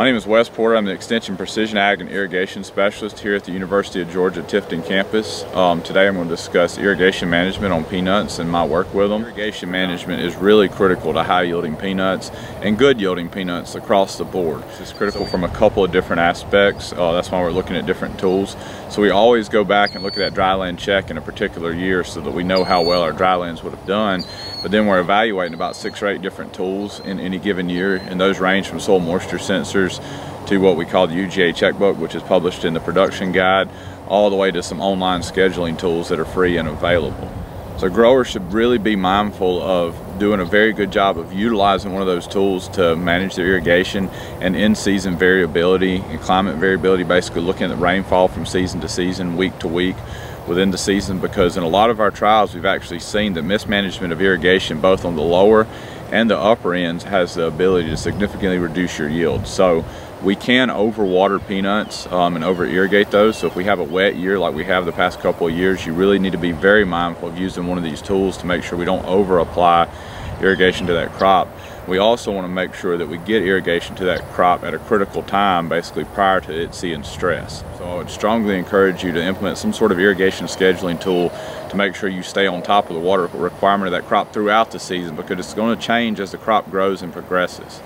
My name is Wes Porter. I'm the Extension Precision Ag and Irrigation Specialist here at the University of Georgia Tifton campus. Um, today I'm going to discuss irrigation management on peanuts and my work with them. Irrigation management is really critical to high yielding peanuts and good yielding peanuts across the board. It's critical from a couple of different aspects. Uh, that's why we're looking at different tools. So we always go back and look at that dryland check in a particular year so that we know how well our drylands would have done. But then we're evaluating about six or eight different tools in any given year and those range from soil moisture sensors to what we call the UGA checkbook, which is published in the production guide, all the way to some online scheduling tools that are free and available. So growers should really be mindful of doing a very good job of utilizing one of those tools to manage their irrigation and in-season variability and climate variability, basically looking at the rainfall from season to season, week to week within the season because in a lot of our trials we've actually seen that mismanagement of irrigation both on the lower and the upper ends has the ability to significantly reduce your yield. So we can overwater peanuts um, and over irrigate those. So if we have a wet year like we have the past couple of years, you really need to be very mindful of using one of these tools to make sure we don't over apply irrigation to that crop. We also want to make sure that we get irrigation to that crop at a critical time, basically prior to it seeing stress. So I would strongly encourage you to implement some sort of irrigation scheduling tool to make sure you stay on top of the water requirement of that crop throughout the season because it's going to change as the crop grows and progresses.